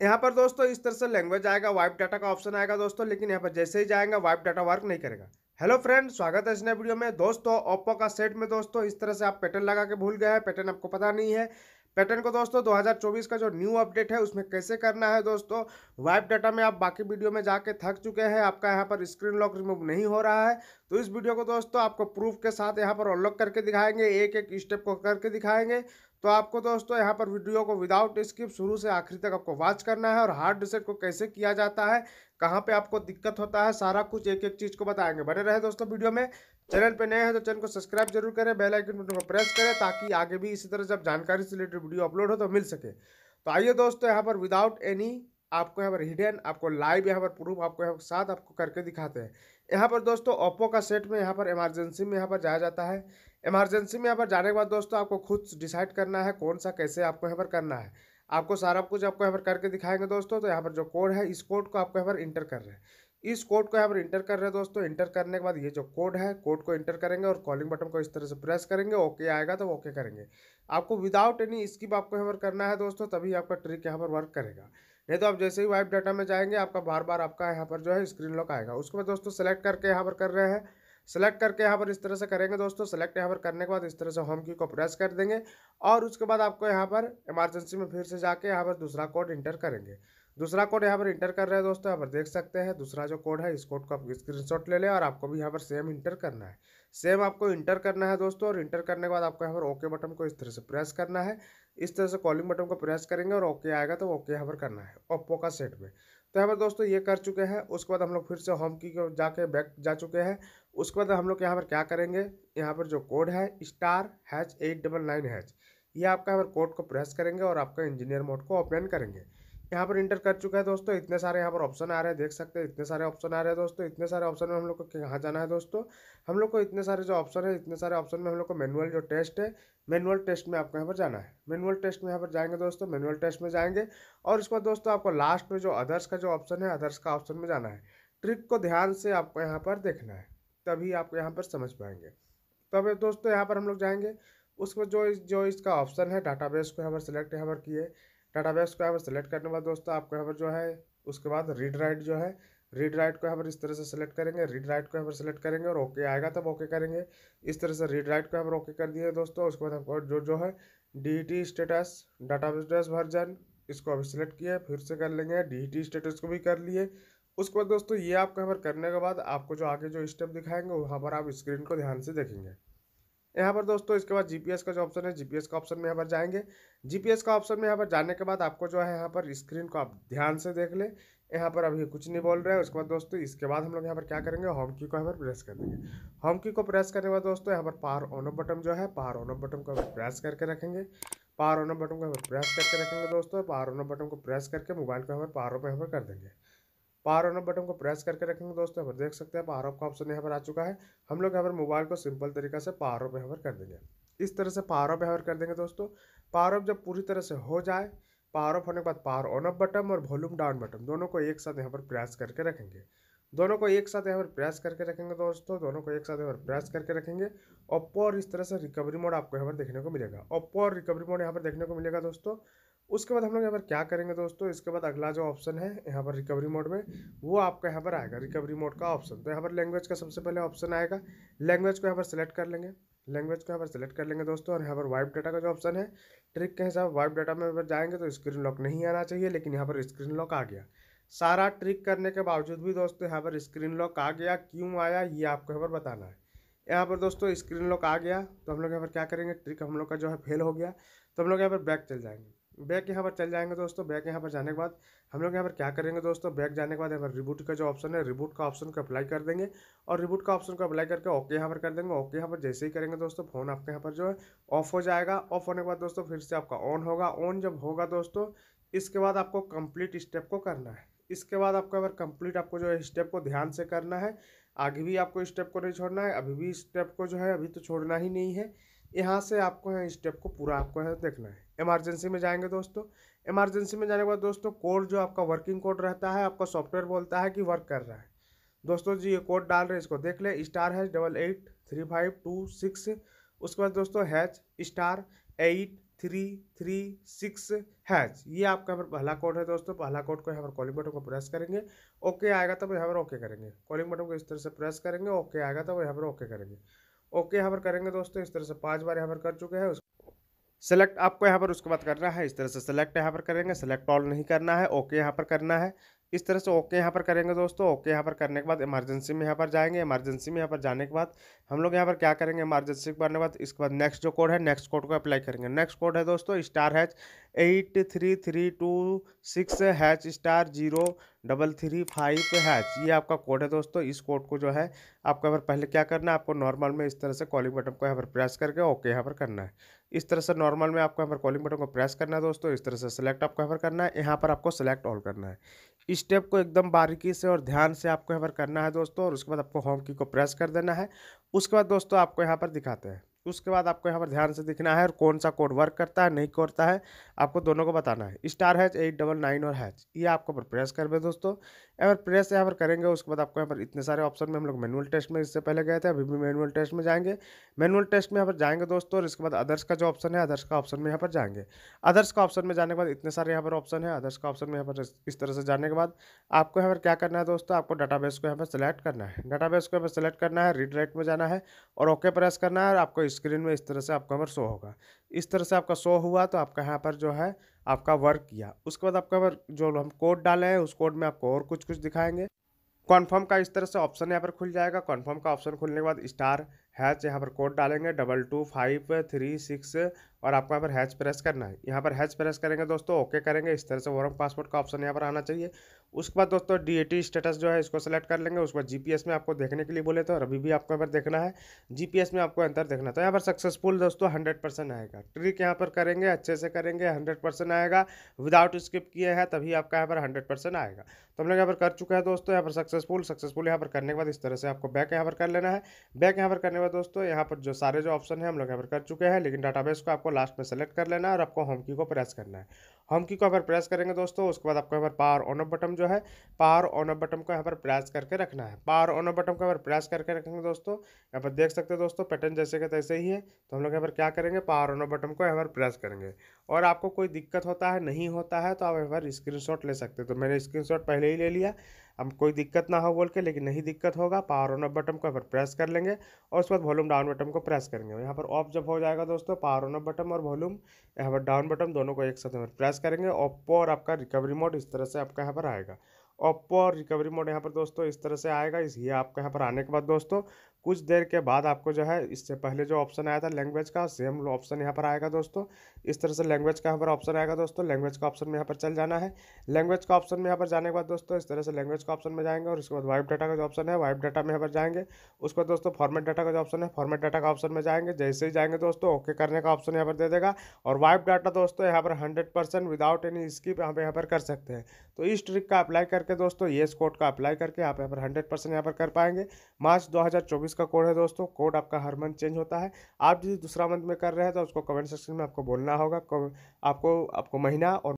यहाँ पर दोस्तों इस तरह से लैंग्वेज आएगा वाइप डाटा का ऑप्शन आएगा दोस्तों, लेकिन यहाँ पर जैसे ही जाएगा वाइप डाटा वर्क नहीं करेगा। हेलो फ्रेंड स्वागत है इस नए वीडियो में। दोस्तों ओप्पो का सेट में दोस्तों इस तरह से आप पैटर्न लगा के भूल गए हैं। पैटर्न आपको पता नहीं है। पैटर्न को दोस्तों 2024 का जो न्यू अपडेट है, उसमें कैसे करना है दोस्तों? वाइप डाटा में आप बाकी वीडियो में जाके थक चुके हैं। आपका यहाँ पर स्क्रीन लॉक रिमूव नहीं हो रहा है। तो इस वीडियो को दोस्तों आपको प्रूफ के साथ यहाँ पर अनलॉक करके दिखाएँगे। एक एक स्टेप को करके दिखाएँगे। तो आपको दोस्तों, यहाँ पर वीडियो को विदाउट स्किप शुरू से आखिरी तक आपको वॉच करना है और हार्ड रिसेट को कैसे किया जाता है, कहाँ पे आपको दिक्कत होता है, सारा कुछ एक एक चीज़ को बताएँगे। बने रहे दोस्तों वीडियो में। चैनल पे नए हैं तो चैनल को सब्सक्राइब ज़रूर करें बेल आइकन बटन को प्रेस करें ताकि आगे भी इसी तरह जब जानकारी से रिलेटेड वीडियो अपलोड हो तो मिल सके। तो आइए दोस्तों, यहाँ पर विदाउट एनी आपको यहाँ पर हिडन आपको लाइव यहाँ पर प्रूफ आपको यहाँ साथ आपको करके दिखाते हैं। यहाँ पर दोस्तों ओप्पो का सेट में यहाँ पर इमरजेंसी में यहाँ पर जाया जाता है। इमरजेंसी में यहाँ पर जाने के बाद दोस्तों आपको खुद डिसाइड करना है कौन सा कैसे आपको यहाँ पर करना है आपको सारा कुछ आपको यहाँ पर करके दिखाएँगे दोस्तों तो यहाँ पर जो कोड है इस कोड को आपको यहाँ पर इंटर कर रहे हैं इस कोड को यहाँ पर इंटर कर रहे हैं दोस्तों इंटर करने के बाद ये जो कोड है कोड को इंटर करेंगे और कॉलिंग बटन को इस तरह से प्रेस करेंगे ओके आएगा तो ओके करेंगे आपको विदाउट एनी स्किप आपको यहाँ पर करना है दोस्तों तभी आपका ट्रिक यहाँ पर वर्क करेगा नहीं तो आप जैसे ही वाइप डाटा में जाएँगे आपका बार बार आपका यहाँ पर जो है स्क्रीन लॉक आएगा उसके बाद दोस्तों सेलेक्ट करके यहाँ पर कर रहे हैं सेलेक्ट करके यहाँ पर इस तरह से करेंगे दोस्तों सेलेक्ट यहाँ पर करने के बाद इस तरह से होम की को प्रेस कर देंगे और उसके बाद आपको यहाँ पर इमरजेंसी में फिर से जाके यहाँ पर दूसरा कोड इंटर करेंगे दूसरा कोड यहाँ पर इंटर कर रहे हैं दोस्तों यहाँ पर देख सकते हैं दूसरा जो कोड है इस कोड को आप स्क्रीनशॉट ले लें और आपको भी यहाँ पर सेम इंटर करना है सेम आपको इंटर करना है दोस्तों और इंटर करने के बाद आपको यहाँ पर ओके बटन को इस तरह से प्रेस करना है इस तरह से कॉलिंग बटन को प्रेस करेंगे और ओके आएगा तो ओके यहाँ पर करना है ओप्पो का सेट में तो यहाँ पर दोस्तों ये कर चुके हैं उसके बाद हम लोग फिर से होम की को जाके बैक जा चुके हैं उसके बाद हम लोग यहाँ पर क्या करेंगे? यहाँ पर जो कोड है star hash eight double nine hash ये आपका यहाँ पर कोड को प्रेस करेंगे और आपका इंजीनियर मोड को ओपन करेंगे। यहाँ पर इंटर कर चुका है दोस्तों, इतने सारे यहाँ पर ऑप्शन आ रहे हैं, देख सकते हैं, इतने सारे ऑप्शन आ रहे हैं दोस्तों, इतने सारे ऑप्शन में हम लोग को कहाँ जाना है दोस्तों? हम लोग को इतने सारे जो ऑप्शन है, इतने सारे ऑप्शन में हम लोग को मैनुअल जो टेस्ट है मैनुअल टेस्ट में आपको यहाँ पर जाना है। मैनुअल टेस्ट में यहाँ पर जाएँगे दोस्तों मैनुअल टेस्ट में जाएँगे और उसके बाद दोस्तों आपको लास्ट में जो अदर्स का जो ऑप्शन है अदर्स का ऑप्शन में जाना है। ट्रिक को ध्यान से आपको यहाँ पर देखना है। तभी आप यहाँ पर समझ पाएँगे। तो अब दोस्तों यहाँ पर हम लोग जाएँगे। बाद जो जो इसका ऑप्शन है डाटाबेस को यहाँ पर सिलेक्ट यहाँ पर किए। डाटाबेस को यहाँ पर सेलेक्ट करने के बाद दोस्तों आपको यहाँ पर जो है, उसके बाद रीड राइट जो है रीड राइट को यहाँ पर इस तरह से सेलेक्ट करेंगे रीड राइट को यहाँ पर सेलेक्ट करेंगे और ओके आएगा तब ओके करेंगे। इस तरह से रीड राइट को यहाँ पर ओके कर दिए दोस्तों। उसके बाद आपको जो जो है D T status database version इसको अभी सिलेक्ट किया, फिर से कर लेंगे। डी टी स्टेटस को भी कर लिए। उसके बाद दोस्तों ये आप पर करने के बाद आपको जो आगे जो स्टेप दिखाएँगे वहाँ पर आप स्क्रीन को ध्यान से देखेंगे यहाँ पर दोस्तों इसके बाद जीपीएस का जो ऑप्शन है जीपीएस का ऑप्शन में यहाँ पर जाएँगे जीपीएस का ऑप्शन में यहाँ पर जाने के बाद आपको जो है यहाँ पर स्क्रीन को आप ध्यान से देख लें यहाँ पर अभी कुछ नहीं बोल रहे हैं उसके बाद दोस्तों इसके बाद हम लोग यहाँ पर क्या करेंगे होम की को यहाँ पर प्रेस कर देंगे होम की को प्रेस करने के बाद दोस्तों यहाँ पर पावर ऑन बटन जो है पावर ऑन बटन को प्रेस करके रखेंगे पावर ऑन बटन को प्रेस करके रखेंगे दोस्तों पावर ऑन बटन को प्रेस करके मोबाइल को पर पावर ऑन यहाँ पर कर देंगे पावर ऑन ऑफ़ बटन को प्रेस करके रखेंगे दोस्तों। यहाँ पर देख सकते हैं, पावर ऑफ़ का ऑप्शन यहाँ पर आ चुका है। हम लोग यहाँ पर मोबाइल को सिंपल तरीका से पावर ऑफ़ पर कर देंगे। इस तरह से पावर ऑफ़ यहाँ कर देंगे दोस्तों। पावर ऑफ़ जब पूरी तरह से हो जाए, पावर ऑफ़ होने के बाद पावर ऑन ऑफ़ बटन और वॉल्यूम डाउन बटन, दोनों को एक साथ यहाँ पर प्रेस करके रखेंगे। दोनों को एक साथ यहाँ पर प्रेस करके रखेंगे दोस्तों दोनों को एक साथ यहाँ पर प्रेस करके रखेंगे ओप्पो और इस तरह से रिकवरी मोड आपको यहाँ पर देखने को मिलेगा ओप्पो और रिकवरी मोड यहाँ पर देखने को मिलेगा दोस्तों उसके बाद हम लोग यहाँ पर क्या करेंगे दोस्तों इसके बाद अगला जो ऑप्शन है यहाँ पर रिकवरी मोड में वो आपका यहाँ पर आएगा रिकवरी मोड का ऑप्शन तो यहाँ पर लैंग्वेज का सबसे पहले ऑप्शन आएगा लैंग्वेज को यहाँ पर सेलेक्ट कर लेंगे लैंग्वेज को यहाँ पर सेलेक्ट कर लेंगे दोस्तों और यहाँ पर वाइप डाटा का जो ऑप्शन है ट्रिक के हिसाब वाइप डाटा में अगर जाएँगे तो स्क्रीन लॉक नहीं आना चाहिए लेकिन यहाँ पर स्क्रीन लॉक आ गया सारा ट्रिक करने के बावजूद भी दोस्तों यहाँ पर स्क्रीन लॉक आ गया क्यों आया ये आपको यहाँ पर बताना है यहाँ पर दोस्तों स्क्रीन लॉक आ गया तो हम लोग यहाँ पर क्या करेंगे ट्रिक हम लोग का जो है फेल हो गया तो हम लोग यहाँ पर बैक चल जाएँगे बैक यहाँ पर चल जाएँगे दोस्तों बैक यहाँ पर जाने के बाद हम लोग यहाँ पर क्या करेंगे दोस्तों बैक जाने के बाद यहाँ पर रिबूट का जो ऑप्शन है रिबूट का ऑप्शन को अप्लाई कर देंगे और रिबूट का ऑप्शन को अप्लाई करके ओके यहाँ पर कर देंगे ओके यहाँ पर जैसे ही करेंगे दोस्तों फ़ोन आपके यहाँ पर जो है ऑफ़ हो जाएगा ऑफ़ होने के बाद दोस्तों फिर से आपका ऑन होगा ऑन जब होगा दोस्तों इसके बाद आपको कंप्लीट स्टेप को करना है इसके बाद आपको अगर कंप्लीट आपको जो है स्टेप को ध्यान से करना है, आगे भी आपको स्टेप को नहीं छोड़ना है, अभी भी स्टेप को जो है अभी तो छोड़ना ही नहीं है। यहाँ से आपको है स्टेप को पूरा आपको है देखना है। इमरजेंसी में जाएँगे दोस्तों। इमरजेंसी में जाने के बाद दोस्तों कोड जो आपका वर्किंग कोड रहता है, आपका सॉफ्टवेयर बोलता है कि वर्क कर रहा है। दोस्तों जी ये कोड डाल रहे हैं, इसको देख ले। Star hash double eight three five two six उसके बाद दोस्तों hash star eight three three six hash ये आपका यहाँ पर पहला कोड है दोस्तों। पहला कोड को यहाँ पर कॉलिंग बटन को प्रेस करेंगे। ओके आएगा तब यहाँ पर ओके करेंगे। कॉलिंग बटन को इस तरह से प्रेस करेंगे। ओके आएगा तब यहाँ पर ओके करेंगे। ओके यहाँ पर करेंगे दोस्तों, इस तरह से पाँच बार यहाँ पर कर चुके हैं। सेलेक्ट आपको यहाँ पर उसके बाद करना है। इस तरह से सेलेक्ट यहाँ पर करेंगे। सेलेक्ट ऑल नहीं करना है। ओके यहाँ पर करना है। इस तरह से ओके यहाँ पर करेंगे दोस्तों ओके यहाँ पर करने के बाद इमरजेंसी में यहाँ पर जाएँगे इमरजेंसी में यहाँ पर जाने के बाद हम लोग यहाँ पर क्या करेंगे इमरजेंसी के करने के बाद इसके बाद नेक्स्ट जो कोड है नेक्स्ट कोड को अप्लाई करेंगे नेक्स्ट कोड है दोस्तों star hash eight three three two six hash star zero double three five hash ये आपका कोड है दोस्तों इस कोड को जो है आपको यहाँ पर पहले क्या करना है आपको नॉर्मल में इस तरह से कॉलिंग बटन को यहाँ पर प्रेस करके ओके यहाँ पर करना है इस तरह से नॉर्मल में आपको यहाँ पर कॉलिंग बटन को प्रेस करना है दोस्तों इस तरह से सिलेक्ट आपको यहाँ पर करना है यहाँ पर आपको सिलेक्ट ऑल करना है इस स्टेप को एकदम बारीकी से और ध्यान से आपको यहाँ पर करना है दोस्तों और उसके बाद आपको होम की को प्रेस कर देना है। उसके बाद दोस्तों आपको यहाँ पर दिखाते हैं। उसके बाद आपको यहाँ पर ध्यान से दिखना है और कौन सा कोड वर्क करता है नहीं करता है आपको दोनों को बताना है star hash eight double nine और हैच ये आपको पर प्रेस कर दे दोस्तों अगर प्रेस यहाँ पर करेंगे उसके बाद आपको यहाँ पर इतने सारे ऑप्शन में हम लोग मैनुअल टेस्ट में इससे पहले गए थे अभी भी मैनुअल टेस्ट में जाएँगे मैनुअल टेस्ट में यहाँ पर जाएँगे दोस्तों और इसके बाद अदर्स का जो ऑप्शन है अदर्स का ऑप्शन में यहाँ पर जाएँगे अदर्स का ऑप्शन में जाने के बाद इतने सारे यहाँ पर ऑप्शन है अदर्स का ऑप्शन में यहाँ पर इस तरह से जाने के बाद आपको यहाँ पर क्या करना है दोस्तों आपको डाटाबेस को यहाँ पर सेलेक्ट करना है डाटाबेस को यहाँ पर सेलेक्ट करना है रीड राइट में जाना है और ओके प्रेस करना है और आपको स्क्रीन में इस तरह से आपका नंबर शो होगा। इस तरह से आपका शो हुआ तो आपका यहाँ पर जो है, आपका वर्क किया। उसके बाद आपका जो हम कोड डाले हैं, उस कोड में आपको और कुछ कुछ दिखाएँगे। कॉन्फर्म का इस तरह से ऑप्शन यहाँ पर खुल जाएगा। कॉन्फर्म का ऑप्शन खुलने के बाद स्टार हैच यहाँ पर कोड डालेंगे। Double two five three six और आपको यहाँ पर हैच प्रेस करना है यहाँ पर हैच प्रेस करेंगे दोस्तों ओके करेंगे इस तरह से वॉरम पासपोर्ट का ऑप्शन यहाँ पर आना चाहिए उसके बाद दोस्तों डीएटी स्टेटस जो है इसको सेलेक्ट कर लेंगे उसके बाद जीपीएस में आपको देखने के लिए बोले तो अभी भी आपको यहाँ पर देखना है जीपीएस में आपको अंतर देखना तो यहाँ पर सक्सेसफुल दोस्तों हंड्रेड आएगा ट्रिक यहाँ पर करेंगे अच्छे से करेंगे हंड्रेड आएगा विदाउट स्किप किए हैं तभी आपका यहाँ पर हंड्रेड आएगा तो हम लोग यहाँ पर कर चुका है दोस्तों यहाँ पर सक्सेसफुल सक्सेसफुल यहाँ पर करने के बाद इस तरह से आपको बैक यहाँ पर कर लेना है बैक यहाँ पर करने के बाद दोस्तों यहाँ पर जो सारे जो ऑप्शन है हम लोग यहाँ पर कर चुके हैं लेकिन डाटाबेस को आपको लास्ट में सेलेक्ट कर लेना है और आपको होम की को प्रेस करना है। होम की को अगर प्रेस करेंगे दोस्तों, उसके बाद आपको यहाँ पर पावर ऑन ऑफ़ बटन जो है पावर ऑन ऑफ़ बटन को यहाँ पर प्रेस करके रखना है। पावर ऑन ऑफ़ बटन को अगर प्रेस करके रखेंगे दोस्तों, यहाँ पर देख सकते हैं दोस्तों पैटर्न जैसे के तैसे ही है। तो हम लोग यहाँ पर क्या करेंगे? पावर ऑन ऑफ़ बटन को यहाँ पर प्रेस करेंगे। और आपको कोई दिक्कत होता है, नहीं होता है तो आप यहाँ पर स्क्रीन ले सकते तो मैंने स्क्रीन पहले ही ले लिया। अब कोई दिक्कत ना हो बोल के, लेकिन नहीं दिक्कत होगा। पावर ऑन ऑफ़ बटन को पर प्रेस कर लेंगे, और उसके बाद वॉल्यूम डाउन बटन को प्रेस करेंगे। यहाँ पर ऑफ़ जब हो जाएगा दोस्तों पावर ऑन ऑफ़ बटन और वॉल्यूम यहाँ पर डाउन बटन दोनों को एक साथ प्रेस करेंगे। ओप्पो और आपका रिकवरी मोड इस तरह से आपका यहाँ पर आएगा। ओप्पो और रिकवरी मोड यहाँ पर दोस्तों इस तरह से आएगा। इस ये आपके यहाँ पर आने के बाद दोस्तों कुछ देर के बाद आपको जो है इससे पहले जो ऑप्शन आया था लैंग्वेज का सेम ऑप्शन यहाँ पर आएगा दोस्तों इस तरह से लैंग्वेज का यहाँ पर ऑप्शन आएगा दोस्तों लैंग्वेज का ऑप्शन में यहाँ पर चल जाना है लैंग्वेज का ऑप्शन में यहाँ पर जाने के बाद दोस्तों इस तरह से लैंग्वेज का ऑप्शन में जाएँगे और उसके बाद वाइब डाटा का जो ऑप्शन है वाइब डाटा में यहाँ पर जाएँगे उसके बाद दोस्तों फॉर्मेट डाटा का जो ऑप्शन है फॉर्मेट डाटा का ऑप्शन में जाएँगे जैसे ही जाएँगे दोस्तों ओके करने का ऑप्शन यहाँ पर दे देगा और वाइब डाटा दोस्तों यहाँ पर hundred percent without any skip पर यहाँ पर कर सकते हैं तो इस ट्रिक का अप्लाई करके दोस्तों ये कोड का अप्लाई करके आप यहाँ पर हंड्रेड परसेंट यहाँ पर कर पाएँगे मार्च दो हज़ार चौबीस का कोड है दोस्तों, कोड आपका हर मंथ चेंज होता है। आप यदि दूसरा मंथ में कर रहे हैं तो उसको कमेंट सेक्शन में आपको बोलना होगा आपको आपको महीना और